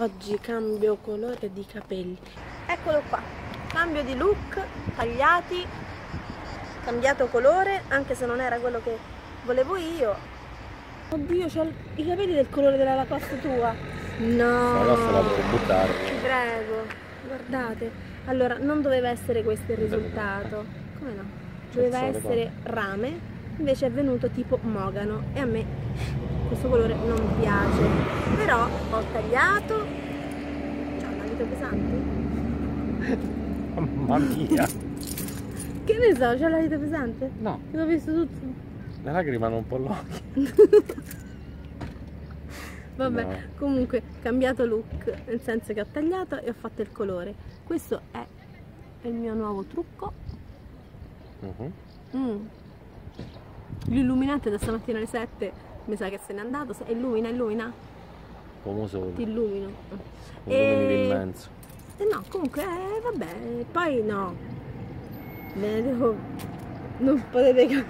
oggi cambio colore di capelli. Eccolo qua, cambio di look, tagliati, cambiato colore, anche se non era quello che volevo io. Oddio, ho i capelli del colore della Lacoste tua. No. La la puoi buttare. Ti prego, guardate. Allora, non doveva essere questo il risultato. Come no? Doveva essere rame, invece è venuto tipo mogano e a me questo colore non piace. Però ho tagliato. C'ha una vita pesante? Mamma mia. Che ne so, c'ha la vita pesante? No, L'ho visto tutto. le lagrimano un po' l'occhio. Vabbè, No. comunque cambiato look, nel senso che ho tagliato e ho fatto il colore. Questo è il mio nuovo trucco. Mhm. Mm. L'illuminante da stamattina alle 7 mi sa che se n'è andato. Illumina, illumina, ti solo. illumino. Un E- lumino immenso. Eh no, comunque, eh, vabbè, poi no. Ne devo... Non potete capire.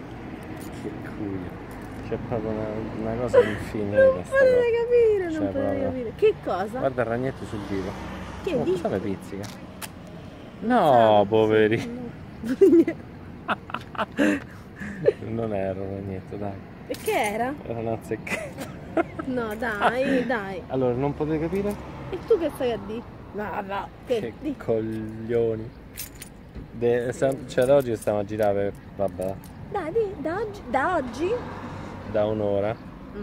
Che culo. C'è proprio una, una cosa infinita. Non potete capire, non Cioè, potete proprio- capire. Che cosa? Guarda il ragnetto sul vivo. Che Oh, dici? cosa pizzica? No, poveri. Non era un ragnetto, dai. E che era? Era una zecchetto. No, dai, dai. Allora, non potete capire? E tu che stai a dire? No, no, che, Che di? coglioni. De- cioè, da oggi stiamo a girare, vabbè, Dai, di, da oggi, da oggi da un'ora mm,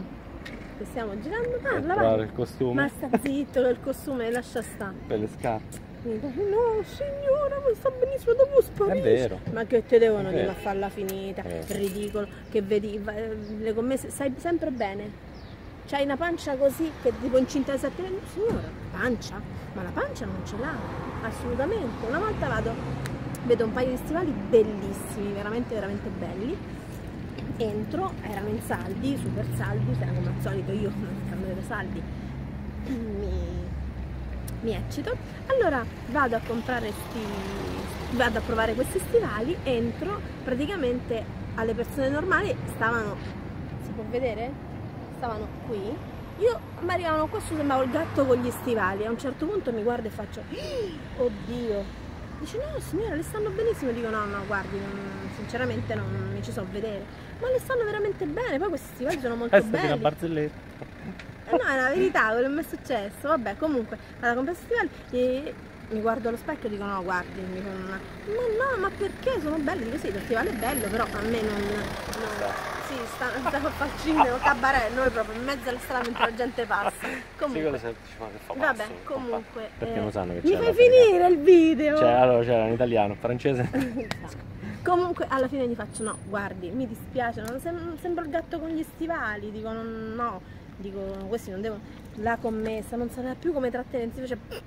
che stiamo girando, parla, vai. il costume Ma sta zitto il costume lascia stare. per le scarpe. No, signora, ma sta benissimo, dopo sparisce. È. Ma che te devono È dire vero. a farla finita? Eh. Ridicolo. Che vedi, va- le commesse, sai sempre bene. C'hai una pancia così che tipo incinta di sette mesi. Signora, pancia? Ma la pancia non ce l'ha, assolutamente. Una volta vado, vedo un paio di stivali bellissimi, veramente, veramente belli. Entro, erano in saldi, super saldi, cioè, come al solito io vedo saldi mi, mi eccito. Allora vado a comprare sti, vado a provare questi stivali, entro, praticamente alle persone normali stavano, si può vedere? Stavano qui. Io mi arrivavano qua sembravo il gatto con gli stivali. A un certo punto mi guardo e faccio, "Ah, oddio. Dice no signora le stanno benissimo, dico no no guardi non- sinceramente non mi ci so vedere, ma le stanno veramente bene, poi questi stivali sono molto È stata una belli. barzelletta. Eh no, è la verità, quello che mi è successo. Vabbè, comunque, vado a comprare questi stivali e mi guardo allo specchio e dico no, guardi, mi dicono, ma no, ma perché sono belli? Dico sì, stivale è bello, però a me non... non sì, sta, sta al cinema, al cabaret, noi proprio in mezzo alla strada mentre la gente passa. Sì, Comunque, fa vabbè, passo, comunque... Perché eh, non sanno che Mi c'è fai la verità. finire il video! Cioè, allora c'era in italiano, francese. Comunque alla fine gli faccio no, guardi, mi dispiace, non sem- sembra il gatto con gli stivali, dico no, dico questi non devono, la commessa non sapeva più come trattenersi, poi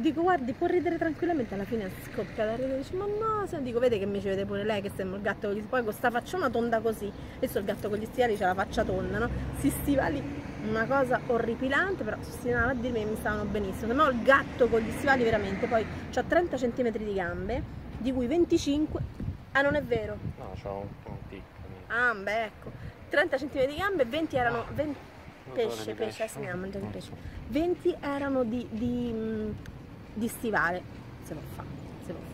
dico guardi può ridere tranquillamente, alla fine scoppia da ridere, dice ma no, se dico vede che mi ci vede pure lei che sembra il gatto con gli poi con sta facciona tonda così, adesso il gatto con gli stivali c'ha la faccia tonda, no? Si stivali una cosa orripilante, però si ostinava a dirmi che mi stavano benissimo, sembrava il gatto con gli stivali veramente, poi ho 30 cm di gambe, di cui 25 ah non è vero. No, c'ho un, un tic. ah beh ecco. 30 cm di gambe 20 erano 20 Non so pesce pesce pesce. so. 20 erano di, di, mh, di stivale se lo fa se lo fa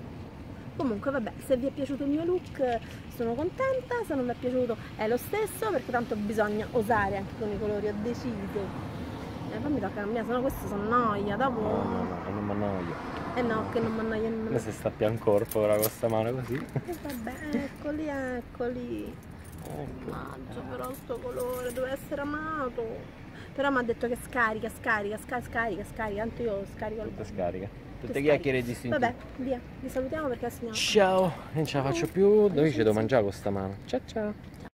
comunque vabbè se vi è piaciuto il mio look sono contenta se non vi è piaciuto è lo stesso perché tanto bisogna osare anche con i colori ho deciso eh, poi mi tocca cambiare sennò questo sono noia dopo No, no, no, non mi annoio. eh no che non mi annoia non Come se sta pian corpo ora con sta mano così. E vabbè, eccoli, eccoli. Ecco. Mannaggia, però sto colore deve essere amato. Però mi ha detto che scarica, scarica, scarica, scarica, scarica. Tanto io scarico il Tutta scarica. Tutte scarica. chiacchiere distintive. Vabbè, via. Vi salutiamo perché andiamo. Ciao, non ce la faccio più. Dove ci devo mangiare con sta mano? Ciao ciao.